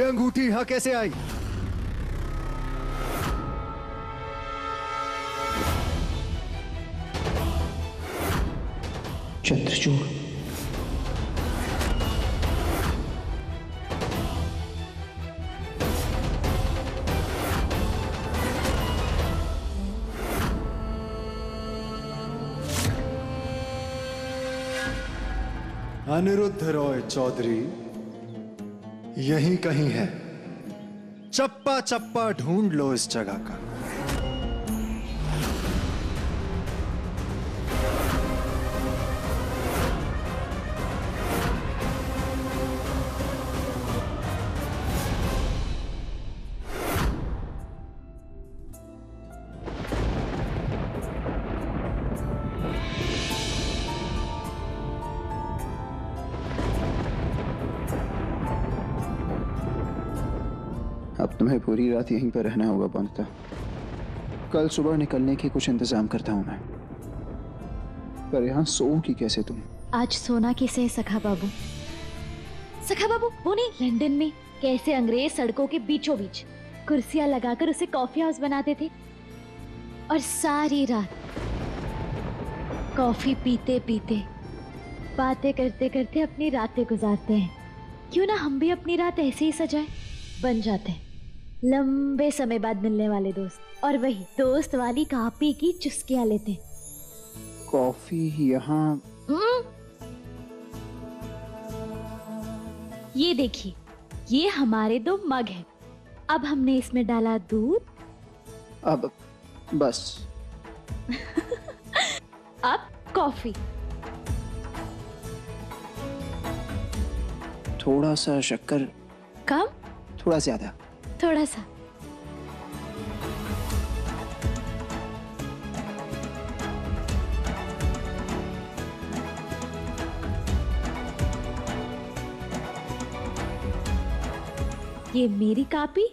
ये अंगूठी यहाँ कैसे आई? चंद्रचूड़। अनिरुद्ध रॉय चौधरी यहीं कहीं है। चप्पा चप्पा ढूंढ लो इस जगह का। तुम्हें पूरी रात यहीं पर रहना होगा बंदता कल सुबह निकलने के कुछ इंतज़ाम करता हूँ मैं। पर यहाँ सोओगी कैसे तुम? आज सोना किसे है सखा बाबू? सखा बाबू, वो नहीं, लंदन में। कैसे अंग्रेज़ सड़कों के बीचों बीच? कुर्सियाँ लगाकर उसे कॉफ़ी हाउस बनाते थे। और सारी रात कॉफ़ी पीते पीते, बातें करते करते अपनी रातें गुजारते हैं। क्यों ना हम भी अपनी रात ऐसे ही सजाए? बन जाते हैं। लंबे समय बाद मिलने वाले दोस्त। और वही दोस्त वाली कापी की चुस्कियाँ लेते। कॉफ़ी यहाँ। हम्म। ये देखिए ये हमारे दो मग हैं। अब हमने इसमें डाला दूध। अब बस। अब कॉफ़ी। थोड़ा सा शक्कर। कम? थोड़ा ज़्यादा। थोड़ा सा ये मेरी कापी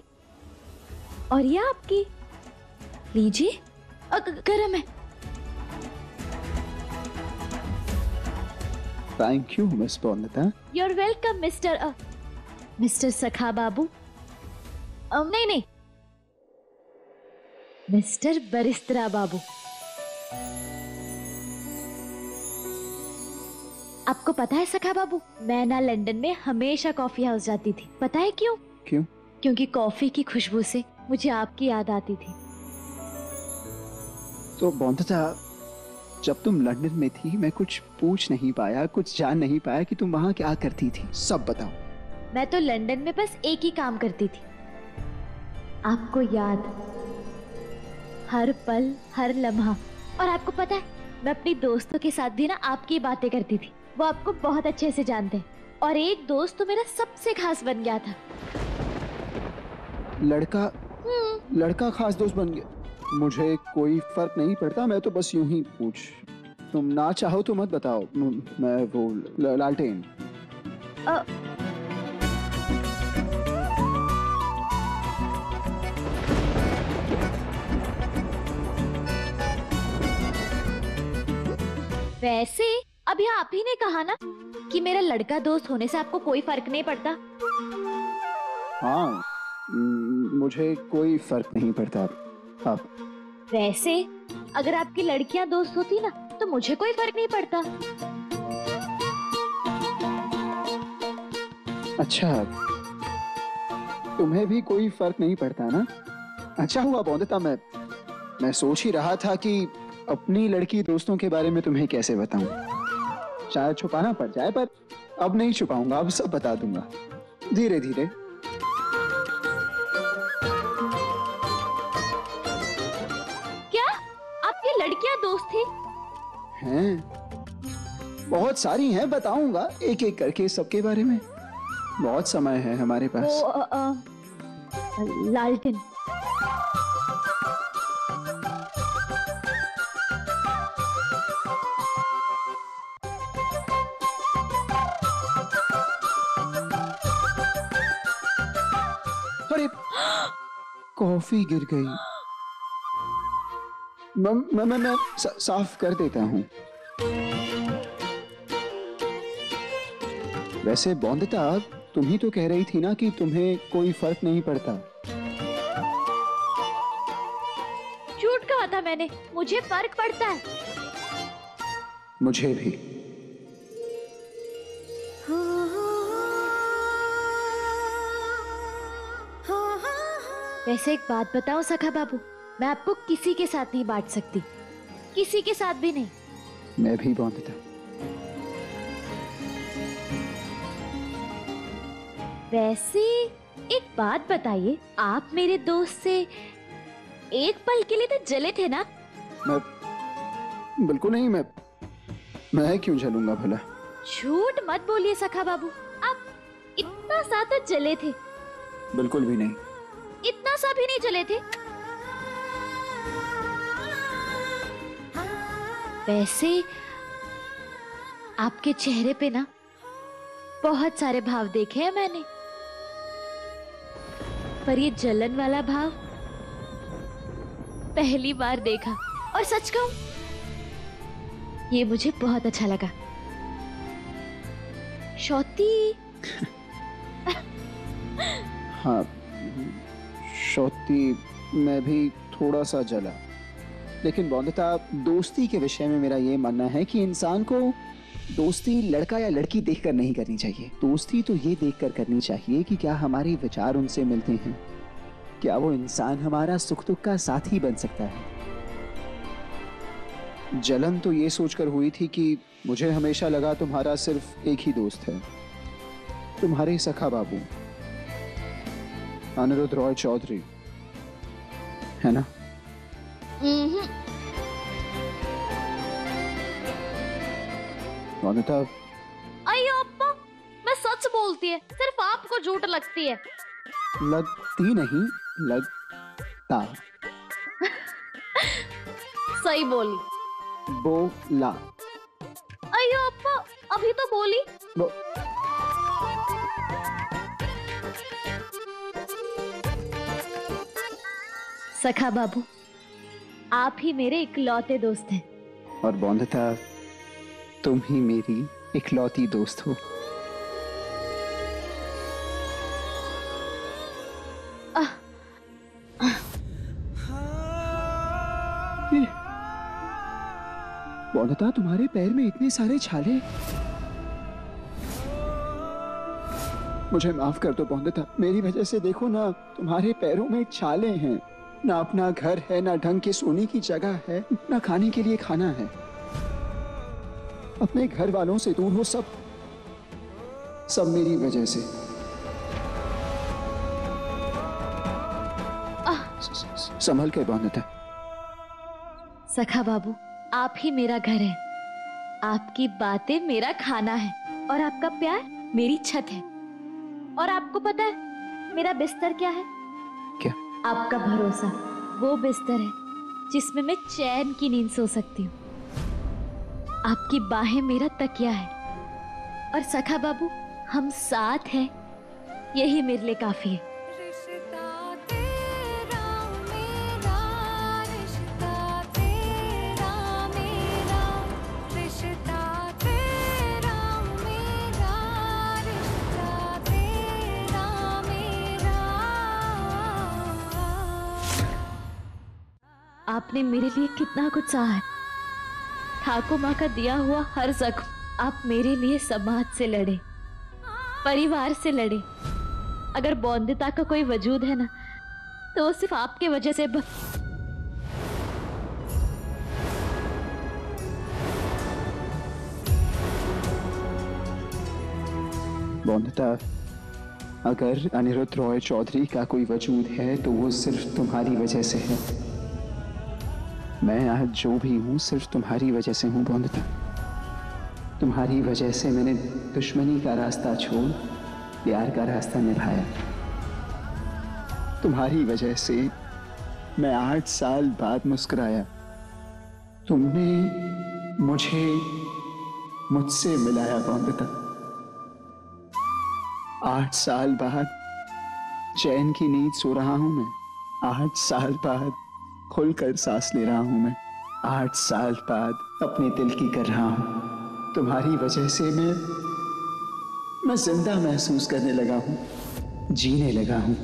और ये आपकी लीजिए गरम है थैंक यू मिस बंदता You're welcome, Mr. Uh, Mr. सखा बाबू नहीं नहीं। मिस्टर बरिस्त्रा बाबू। आपको पता है सखा बाबू मैं ना लंदन में हमेशा कॉफ़ी हाउस जाती थी। पता है क्यों? क्यों? क्योंकि कॉफ़ी की खुशबू से मुझे आपकी याद आती थी। तो बंदता जब तुम लंदन में थी मैं कुछ पूछ नहीं पाया कुछ जान नहीं पाया कि तुम वहाँ क्या करती थी। सब बताओ। मैं तो लंदन में बस एक ही काम करती थी। आपको याद। हर पल हर लम्हा। और आपको पता है मैं अपनी दोस्तों के साथ भी ना आपकी बातें करती थी। वो आपको बहुत अच्छे से जानते हैं। और एक दोस्त तो मेरा सबसे खास बन गया था। लड़का? हम्म, लड़का खास दोस्त बन गया। मुझे कोई फ़र्क नहीं पड़ता मैं तो बस यूँ ही पूछ। तुम ना चाहो तो मत बताओ। मैं वो लालटेन। वैसे अभी आप ही ने कहा ना कि मेरा लड़का दोस्त होने से आपको कोई फ़र्क नहीं पड़ता? हाँ मुझे कोई फ़र्क नहीं पड़ता अब वैसे अगर आपकी लड़कियाँ दोस्त होती ना तो मुझे कोई फ़र्क नहीं पड़ता। अच्छा तुम्हें भी कोई फ़र्क नहीं पड़ता ना? अच्छा हुआ बौद्धता मैं। मैं सोच ही रहा था कि अपनी लड़की दोस्तों के बारे में तुम्हें कैसे बताऊँ? शायद छुपाना पड़ जाए पर अब नहीं छुपाऊँगा अब सब बता दूँगा। धीरे धीरे। क्या? आपकी लड़कियाँ दोस्त थी हैं? बहुत सारी हैं बताऊँगा एक एक करके सबके बारे में। बहुत समय है हमारे वो पास अ, अ, लालटेन। कॉफ़ी गिर गई। मैं मैं मैं, मैं सा, साफ़ कर देता हूँ। वैसे बौंदता तुम ही तो कह रही थी ना कि तुम्हें कोई फ़र्क नहीं पड़ता। झूठ कहा था मैंने मुझे फ़र्क पड़ता है। मुझे भी। वैसे एक बात बताओ सखा बाबू मैं आपको किसी के साथ नहीं बांट सकती। किसी के साथ भी नहीं। मैं भी बौंदता वैसे एक बात बताइए आप मेरे दोस्त से एक पल के लिए तो जले थे ना? मैं बिल्कुल नहीं मैं मैं क्यों जलूँगा भला? झूठ मत बोलिए सखा बाबू आप इतना सा तो जले थे। बिल्कुल भी नहीं। इतना सा भी नहीं जले थे। वैसे आपके चेहरे पे ना बहुत सारे भाव देखे हैं मैंने। पर ये जलन वाला भाव पहली बार देखा। और सच कहूँ, ये मुझे बहुत अच्छा लगा। शौती? हाँ शौती मैं भी थोड़ा सा जला। लेकिन बौंदता दोस्ती के विषय में मेरा ये मानना है कि इंसान को दोस्ती लड़का या लड़की देखकर नहीं करनी चाहिए। दोस्ती तो ये देखकर करनी चाहिए कि क्या हमारे विचार उनसे मिलते हैं। क्या वो इंसान हमारा सुख दुख का साथी बन सकता है? जलन तो ये सोचकर हुई थी कि मुझे हमेशा लगा तुम्हारा सिर्फ़ एक ही दोस्त है। तुम्हारे सखा बाबू। अनिरुद्ध रॉय चौधरी है ना हम्म, अयो अप्पा मैं सच बोलती है सिर्फ़ आपको झूठ लगती है। लगती नहीं लगता। सही बोली। बोला। अयो अप्पा अभी तो बोली। बो, सखा बाबू आप ही मेरे इकलौते दोस्त हैं। और बौंधता तुम ही मेरी इकलौती दोस्त हो। बौंधता तुम्हारे पैर में इतने सारे छाले। मुझे माफ़ कर दो बौंधता मेरी वजह से देखो ना तुम्हारे पैरों में छाले हैं। ना अपना घर है ना ढंग के सोने की जगह है ना खाने के लिए खाना है। अपने घर वालों से दूर हो सब सब मेरी वजह से। संभल के बौंधता सखा बाबू आप ही मेरा घर है। आपकी बातें मेरा खाना है और आपका प्यार मेरी छत है। और आपको पता है मेरा बिस्तर क्या है? आपका भरोसा वो बिस्तर है जिसमें मैं चैन की नींद सो सकती हूँ। आपकी बाहें मेरा तकिया है। और सखा बाबू, हम साथ हैं। यही मेरे लिए काफ़ी है। आपने मेरे लिए कितना कुछ सहा है। ठाकुर माँ का दिया हुआ हर जख्म आप मेरे लिए समाज से लड़े, परिवार से लड़े। अगर बौंदिता का कोई वजूद है ना तो वो सिर्फ़ आपके वजह से ब... बौंधता अगर अनिरुद्ध रॉय चौधरी का कोई वजूद है तो वो सिर्फ़ तुम्हारी वजह से है। मैं आज जो भी हूँ, सिर्फ़ तुम्हारी वजह से हूँ बौंधता तुम्हारी वजह से मैंने दुश्मनी का रास्ता छोड़, प्यार का रास्ता निभाया। तुम्हारी वजह से मैं आठ साल बाद मुस्कुराया। तुमने मुझे मुझसे मिलाया बौंधता आठ साल बाद चैन की नींद सो रहा हूँ मैं। आठ साल बाद खुलकर सांस ले रहा हूँ मैं। आठ साल बाद अपने दिल की कर रहा हूँ। तुम्हारी वजह से मैं मैं ज़िंदा महसूस करने लगा हूँ, जीने लगा हूँ।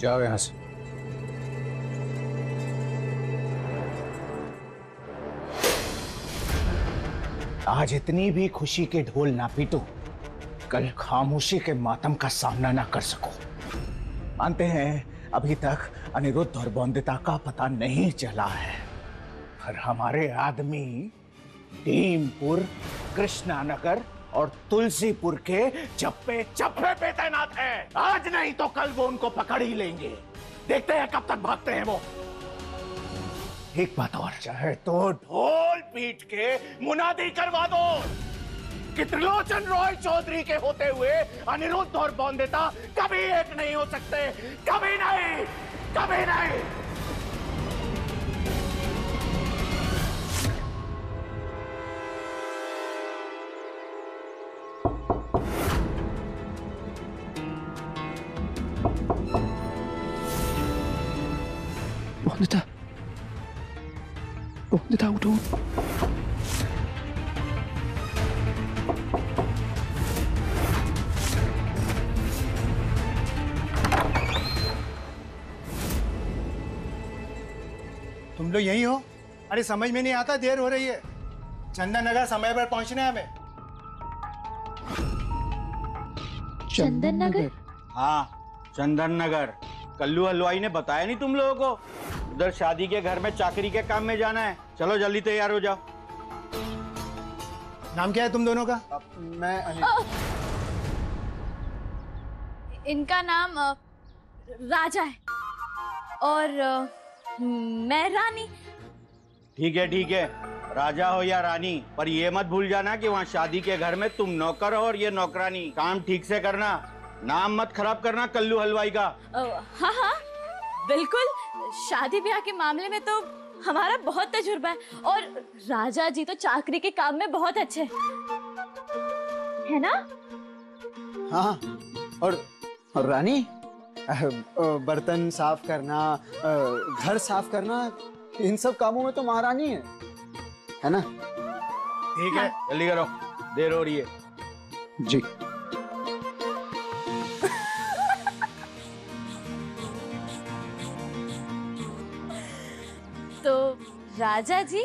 जाओ यहाँ से। आज इतनी भी खुशी के ढोल ना पीटो, कल खामोशी के मातम का सामना ना कर सको। मानते हैं, अभी तक अनिरुद्ध और बौंदिता का पता नहीं चला है, पर हमारे आदमी टीमपुर कृष्णानगर और तुलसीपुर के चप्पे चप्पे पे तैनात है। आज नहीं तो कल वो उनको पकड़ ही लेंगे। देखते हैं कब तक भागते हैं वो। एक बात और चाहे तो ढोल पीट के मुनादी करवा दो। कि त्रिलोचन रॉय चौधरी के होते हुए अनिरुद्ध और बॉन्देता कभी एक नहीं हो सकते। कभी नहीं! कभी नहीं! तुम लोग यही हो। अरे समझ में नहीं आता देर हो रही है। चंदन नगर समय पर पहुँचना है हमें। चंदन नगर हाँ चंदन नगर कल्लू हलवाई ने बताया नहीं तुम लोगों को? उधर शादी के घर में चाकरी के काम में जाना है। चलो जल्दी तैयार हो जाओ। नाम क्या है तुम दोनों का? मैं इनका नाम राजा है। और मैं रानी। ठीक है ठीक है। राजा हो या रानी पर ये मत भूल जाना कि वहाँ शादी के घर में तुम नौकर हो और ये नौकरानी। काम ठीक से करना नाम मत खराब करना कल्लू हलवाई का। हाँ हाँ बिल्कुल। शादी ब्याह के मामले में तो हमारा बहुत तजुर्बा है और राजा जी तो चाकरी के काम में बहुत अच्छे है ना? हाँ और और रानी? बर्तन साफ़ करना घर साफ़ करना इन सब कामों में तो महारानी है। है ना? ठीक है। जल्दी करो। देर हो रही है। जी। तो राजा जी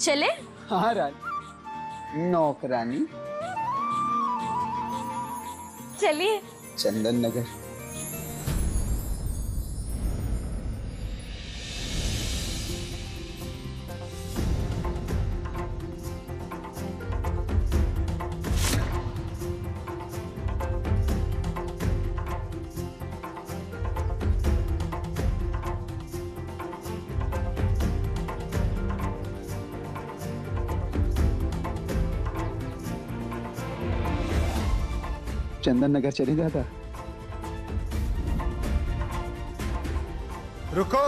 चले? हाँ रानी। नौकरानी। चलिए। चंदन नगर। चंदन नगर चले जाता। रुको।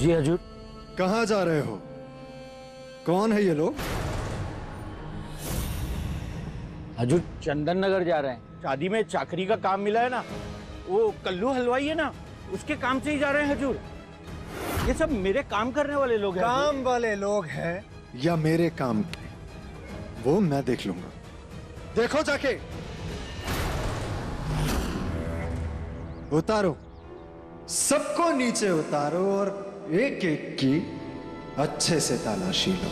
जी हजूर। कहाँ जा रहे हो? कौन है ये लोग? हजूर चंदन नगर जा रहे हैं। शादी में चाकरी का काम मिला है ना? वो कल्लू हलवाई है ना? उसके काम से ही जा रहे हैं हजूर। ये सब मेरे काम करने वाले लोग हैं। काम वाले लोग हैं? या मेरे काम के? वो मैं देख लूँगा। देखो जाके। उतारो। सबको नीचे उतारो और एक एक की अच्छे से तलाशी लो।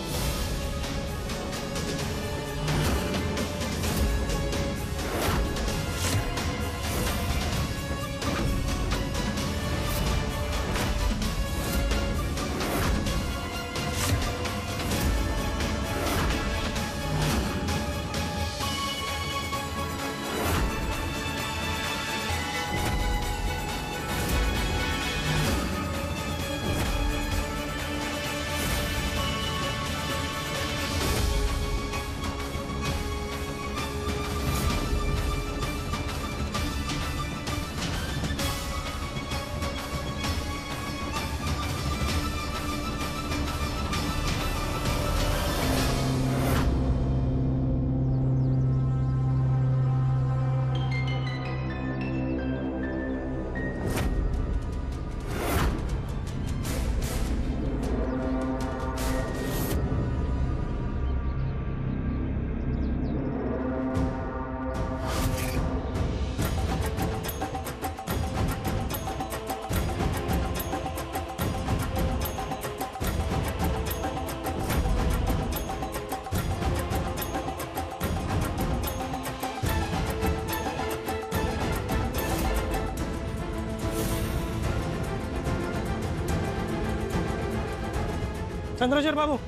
चंद्रशेखर बाबू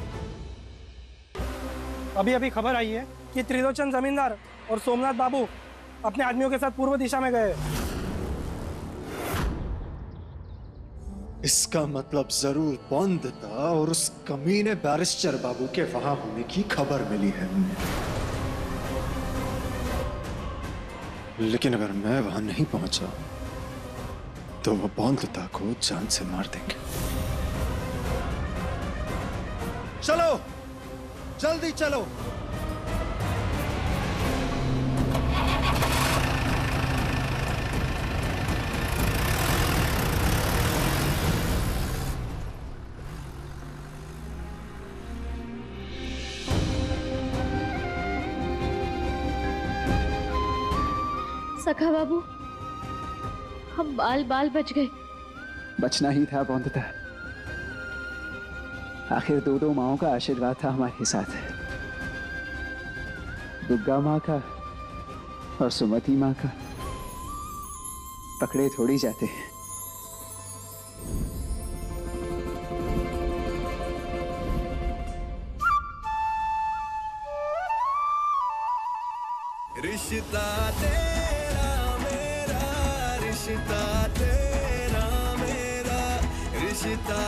अभी अभी खबर आई है कि त्रिलोचन जमींदार और सोमनाथ बाबू अपने आदमियों के साथ पूर्व दिशा में गए। इसका मतलब ज़रूर बॉन्द था और उस कमीने बैरिस्टर बाबू के वहाँ होने की खबर मिली है। लेकिन अगर मैं वहाँ नहीं पहुँचा तो वो बॉन्दता को जान से मार देंगे। चलो। जल्दी चलो। सखा बाबू हम बाल बाल बच गए। बचना ही था बौंदता। आखिर दो दो माओ का आशीर्वाद था हमारे साथ। दुर्गा माँ का और सुमति माँ का पकड़े थोड़ी जाते रिश्ता तेरा मेरा, रिश्ता तेरा मेरा, रिश्ता